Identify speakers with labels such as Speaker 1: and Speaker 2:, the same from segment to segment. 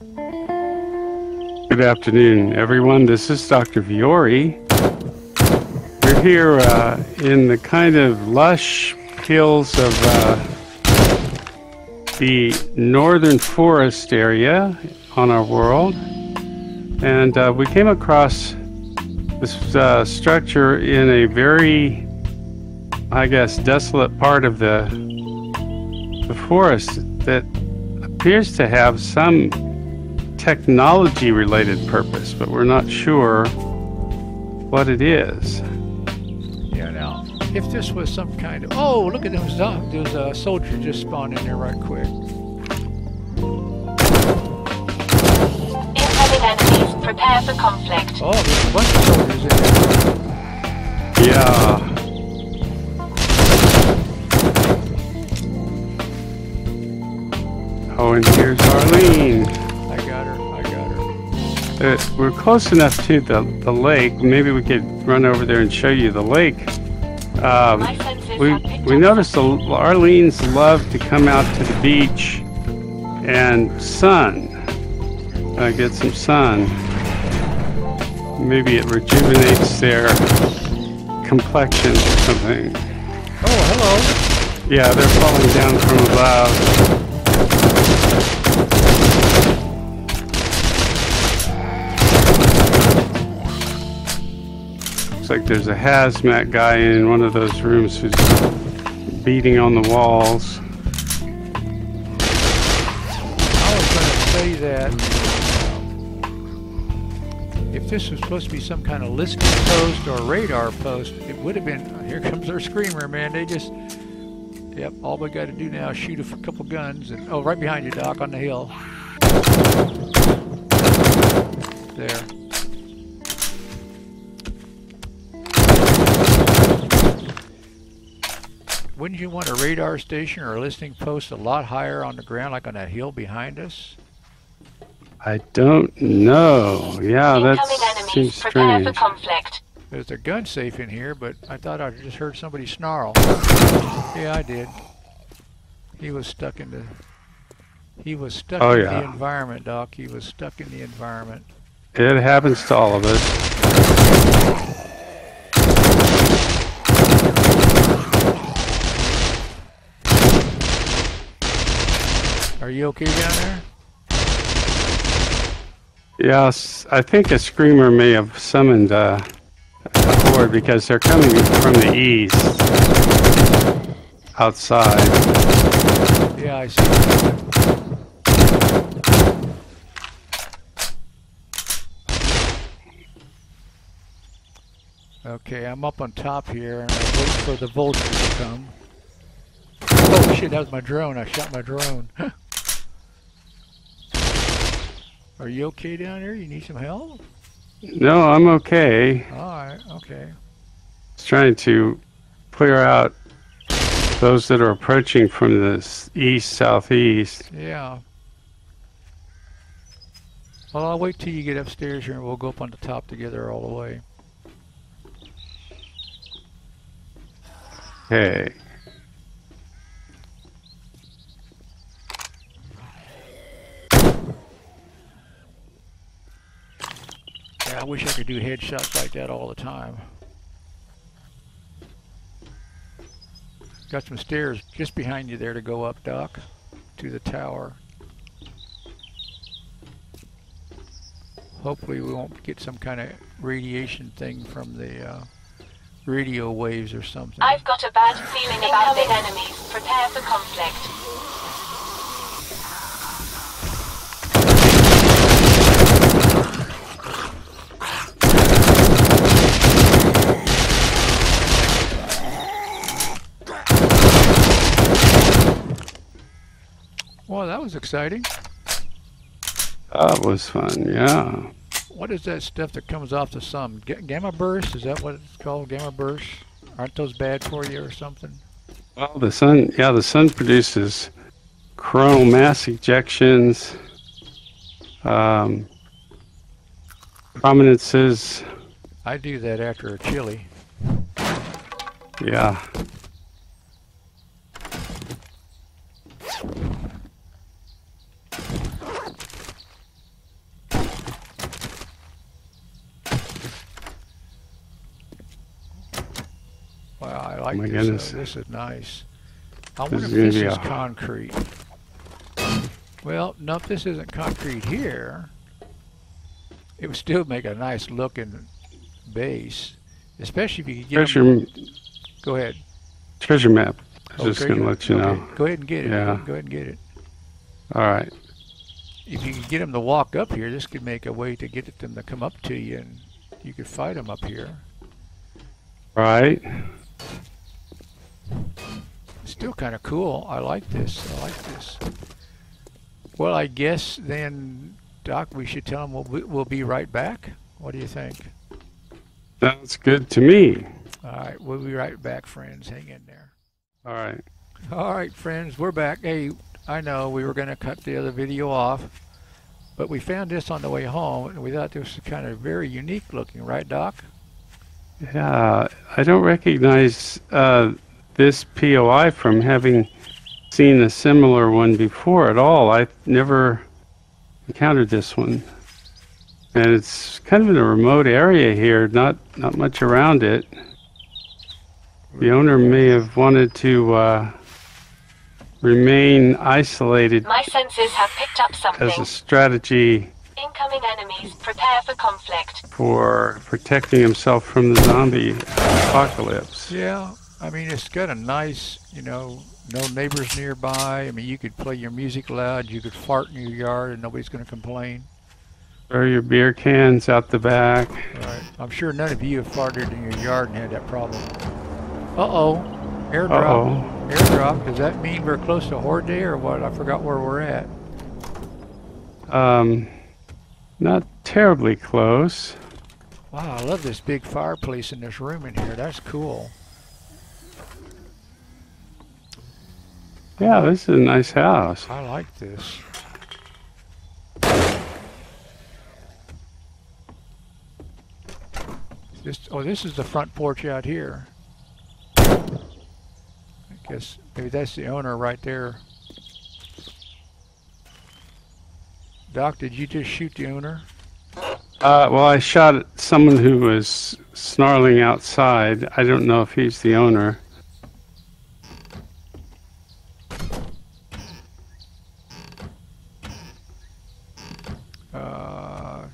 Speaker 1: Good afternoon, everyone. This is Dr. Viore. We're here uh, in the kind of lush hills of uh, the northern forest area on our world. And uh, we came across this uh, structure in a very, I guess, desolate part of the, the forest that appears to have some technology related purpose, but we're not sure what it is.
Speaker 2: Yeah, now, if this was some kind of. Oh, look at those dogs. Those uh, soldiers just spawned in there right quick.
Speaker 3: Incoming enemies. Prepare for conflict.
Speaker 2: Oh, there's a bunch of soldiers in there.
Speaker 1: Yeah. Oh, and here's Arlene.
Speaker 2: Her.
Speaker 1: Uh, we're close enough to the, the lake. Maybe we could run over there and show you the lake. Um, we we noticed the, Arlene's love to come out to the beach and sun, uh, get some sun. Maybe it rejuvenates their complexion or something.
Speaker 2: Oh, hello.
Speaker 1: Yeah, they're falling down from above. Looks like there's a hazmat guy in one of those rooms who's beating on the walls.
Speaker 2: I was going to say that um, if this was supposed to be some kind of listening post or radar post, it would have been. Oh, here comes our screamer, man. They just. Yep, all we got to do now is shoot a couple guns and. Oh, right behind you, Doc, on the hill. There. Wouldn't you want a radar station or a listening post a lot higher on the ground, like on that hill behind us?
Speaker 1: I don't know. Yeah, that
Speaker 3: enemies.
Speaker 1: seems
Speaker 3: Prepare for
Speaker 1: strange.
Speaker 3: conflict.
Speaker 2: There's a gun safe in here, but I thought I just heard somebody snarl. Yeah, I did. He was stuck in the. He was stuck
Speaker 1: Oh,
Speaker 2: in
Speaker 1: yeah.
Speaker 2: the environment, Doc. He was stuck in the environment.
Speaker 1: It happens to all of us.
Speaker 2: Are you okay down there?
Speaker 1: Yes, I think a screamer may have summoned uh, a horde because they're coming from the east, outside.
Speaker 2: Yeah, I see. Okay, I'm up on top here and I'm waiting for the vultures to come. Oh shit, that was my drone. I shot my drone. Are you okay down there? You need some help?
Speaker 1: No, I'm okay.
Speaker 2: Alright, okay.
Speaker 1: Just trying to clear out those that are approaching from the east southeast.
Speaker 2: Yeah. Well, I'll wait till you get upstairs here and we'll go up on the top together all the way.
Speaker 1: Okay.
Speaker 2: Wish I could do headshots like that all the time. Got some stairs just behind you there to go up, Doc, to the tower. Hopefully we won't get some kind of radiation thing from the uh, radio waves or something.
Speaker 3: I've got a bad feeling about the enemies. Prepare for conflict.
Speaker 2: Well, that was exciting.
Speaker 1: That was fun, yeah.
Speaker 2: What is that stuff that comes off the sun? Ga- gamma burst? Is that what it's called? Gamma burst? Aren't those bad for you or something?
Speaker 1: Well, the sun, yeah, the sun produces coronal mass ejections, um, prominences,
Speaker 2: I do that after a chili.
Speaker 1: yeah.
Speaker 2: Like
Speaker 1: my
Speaker 2: this.
Speaker 1: goodness.
Speaker 2: This is nice. I
Speaker 1: This
Speaker 2: wonder
Speaker 1: is
Speaker 2: if this is concrete. Well, no, this isn't concrete here, it would still make a nice looking base, especially if you could get
Speaker 1: Treasure,
Speaker 2: Go ahead.
Speaker 1: treasure map. I
Speaker 2: Oh,
Speaker 1: just gonna let you
Speaker 2: okay,
Speaker 1: know.
Speaker 2: Go ahead and get it.
Speaker 1: Yeah.
Speaker 2: Go ahead and get it.
Speaker 1: All right.
Speaker 2: If you could get them to walk up here, this could make a way to get them to come up to you, and you could fight them up here.
Speaker 1: Right.
Speaker 2: Still kind of cool. I like this. I like this. Well, I guess then, Doc, we should tell them we'll, be- we'll be right back. What do you think?
Speaker 1: Sounds good to me.
Speaker 2: All right, we'll be right back, friends. Hang in there.
Speaker 1: All right.
Speaker 2: All right, friends, we're back. Hey, I know we were going to cut the other video off, but we found this on the way home, and we thought this was kind of very unique looking, right, Doc?
Speaker 1: Yeah, I don't recognize uh, this POI from having seen a similar one before at all. I never encountered this one, and it's kind of in a remote area here. Not not much around it. The owner may have wanted to uh, remain isolated
Speaker 3: My senses have picked up something.
Speaker 1: as a strategy
Speaker 3: Incoming enemies. Prepare for conflict.
Speaker 1: for protecting himself from the zombie apocalypse.
Speaker 2: Yeah, I mean, it's got a nice, you know, no neighbors nearby. I mean, you could play your music loud, you could fart in your yard, and nobody's going to complain.
Speaker 1: Throw your beer cans out the back.
Speaker 2: Right. I'm sure none of you have farted in your yard and had that problem. Uh-oh. Airdrop.
Speaker 1: Uh-oh.
Speaker 2: Airdrop. Does that mean we're close to Horde Day or what? I forgot where we're at.
Speaker 1: Um, not terribly close.
Speaker 2: Wow, I love this big fireplace in this room in here. That's cool.
Speaker 1: Yeah, this is a nice house.
Speaker 2: I like this. This, oh, this is the front porch out here. I guess maybe that's the owner right there. Doc, did you just shoot the owner?
Speaker 1: Uh, well, I shot someone who was snarling outside. I don't know if he's the owner.
Speaker 2: Uh,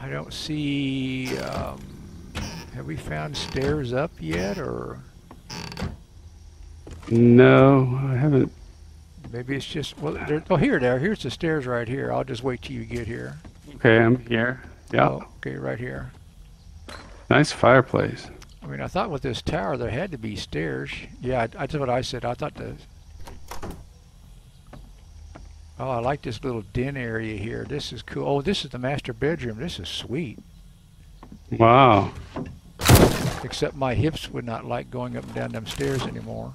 Speaker 2: I don't see. Um, have we found stairs up yet, or
Speaker 1: No, I haven't.
Speaker 2: Maybe it's just well? There, oh, here, there. Here's the stairs right here. I'll just wait till you get here.
Speaker 1: Okay, I'm here. Yeah,
Speaker 2: Oh, okay, right here.
Speaker 1: nice fireplace.
Speaker 2: I mean, I thought with this tower there had to be stairs. Yeah, I- that's what I said. I thought the. Oh, I like this little den area here. This is cool. Oh, this is the master bedroom. This is sweet.
Speaker 1: Wow.
Speaker 2: Except my hips would not like going up and down them stairs anymore.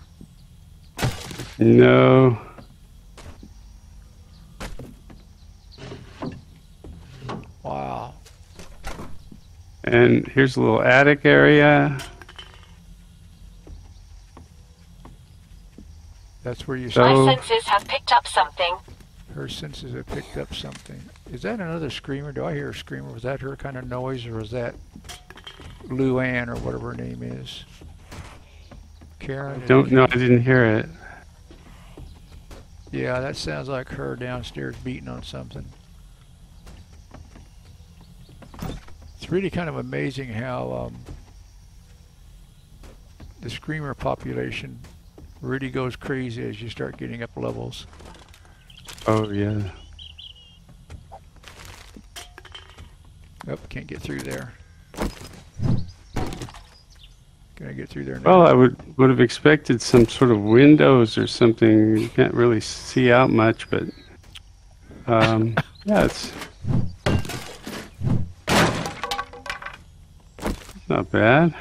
Speaker 1: No.
Speaker 2: Wow.
Speaker 1: And here's a little attic area.
Speaker 2: That's where you
Speaker 1: So-
Speaker 2: saw
Speaker 3: My senses have picked up something.
Speaker 2: her senses have picked up something. Is that another screamer? Do I hear a screamer? Was that her kind of noise, or was that Lou Luann or whatever her name is? Karen? did
Speaker 1: Don't know. I didn't hear it.
Speaker 2: Yeah, that sounds like her downstairs beating on something. It's really kind of amazing how um, the screamer population really goes crazy as you start getting up levels.
Speaker 1: Oh yeah.
Speaker 2: Oh, can't get through there. Can I get through there now?
Speaker 1: Well, I would would have expected some sort of windows or something. You can't really see out much, but um, yeah, it's not bad.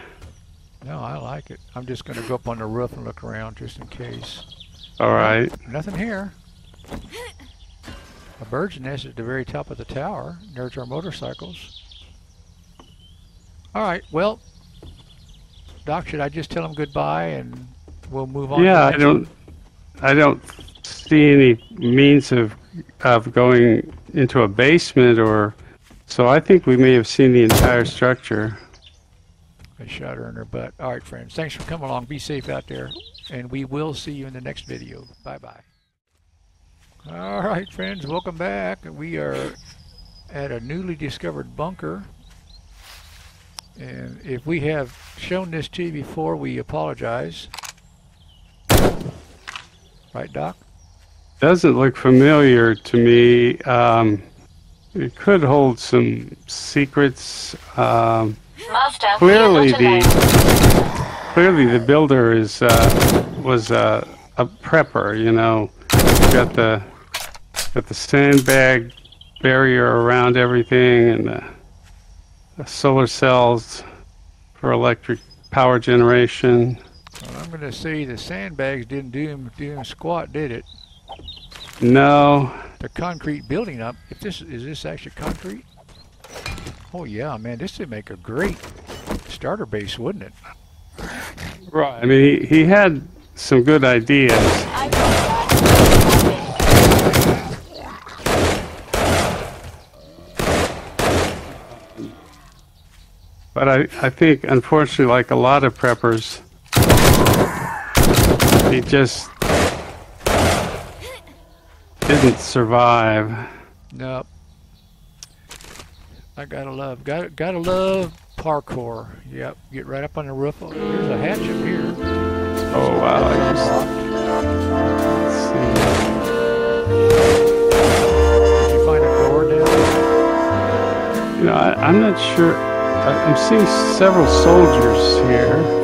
Speaker 2: no, I like it. I'm just going to go up on the roof and look around just in case.
Speaker 1: All right.
Speaker 2: Nothing here. A bird's nest at the very top of the tower. There's our motorcycles. All right, well, Doc, should I just tell him goodbye and we'll move on?
Speaker 1: Yeah, I don't. I don't see any means of of going into a basement or. So I think we may have seen the entire structure.
Speaker 2: One? Shot her in her butt. All right, friends. Thanks for coming along. Be safe out there. And we will see you in the next video. Bye bye. All right, friends. Welcome back. We are at a newly discovered bunker. And if we have shown this to you before, we apologize. Right, Doc?
Speaker 1: Doesn't look familiar to me. Um, it could hold some secrets. Um,
Speaker 3: Master,
Speaker 1: clearly,
Speaker 3: we are not
Speaker 1: the clearly the builder is uh, was uh, a prepper. You know, got the got the sandbag barrier around everything, and the, the solar cells for electric power generation.
Speaker 2: Well, I'm going to say the sandbags didn't do him, do him squat, did it?
Speaker 1: No,
Speaker 2: The concrete building up. If this is this actually concrete? Oh yeah, man, this would make a great starter base, wouldn't it?
Speaker 1: right. I mean, he, he had some good ideas. But I, I think, unfortunately, like a lot of preppers, he just didn't survive.
Speaker 2: Nope. I gotta love, gotta gotta love parkour. Yep, get right up on the roof. Oh, There's a hatch up here.
Speaker 1: Oh, wow. I just, let's
Speaker 2: Did you find a door down there?
Speaker 1: see. You know, I, I'm not sure. I, I'm seeing several soldiers here.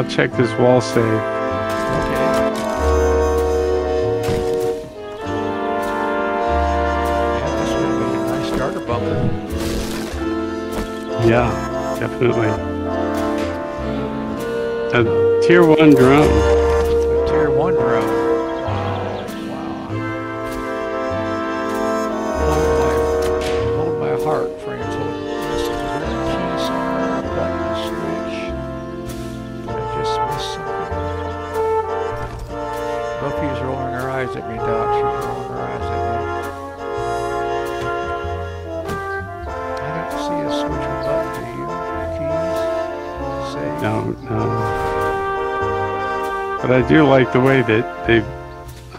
Speaker 1: I'll check this wall save.
Speaker 2: Okay. Yeah.
Speaker 1: Yeah, definitely. A tier one drone.
Speaker 2: A tier one drone.
Speaker 1: No, no. But I do like the way that they've.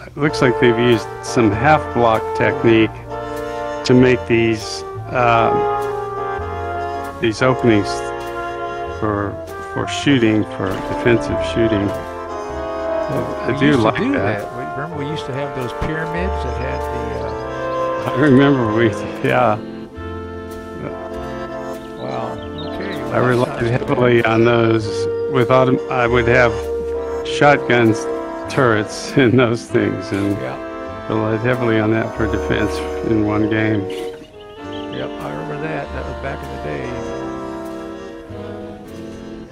Speaker 1: It looks like they've used some half block technique to make these um, these openings for for shooting for defensive shooting. I
Speaker 2: We
Speaker 1: do
Speaker 2: used to
Speaker 1: like
Speaker 2: do
Speaker 1: that.
Speaker 2: We, remember we used to have those pyramids that had the.
Speaker 1: I remember we yeah.
Speaker 2: Uh, wow. Okay. well,
Speaker 1: I
Speaker 2: that's nice.
Speaker 1: heavily on those. With autom- uh, I would have shotguns, turrets, and those things, and
Speaker 2: Yeah.
Speaker 1: relied heavily on that for defense in one game.
Speaker 2: Yep. I remember that. That was back in the day.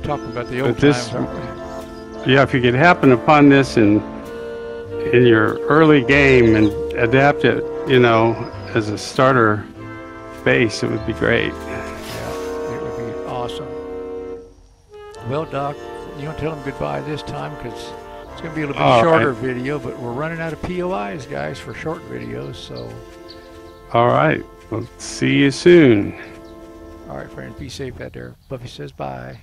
Speaker 2: Talking about the old
Speaker 1: But this-
Speaker 2: times.
Speaker 1: Yeah, if you could happen upon this in in your early game and adapt it, you know, as a starter base, it would be great.
Speaker 2: Well, Doc, you want to tell them goodbye this time because it's going to be a little bit
Speaker 1: All
Speaker 2: shorter
Speaker 1: right.
Speaker 2: video, but we're running out of POIs, guys, for short videos. So,
Speaker 1: All right. Well, see you soon.
Speaker 2: all right, friends, be safe out there. Buffy says bye.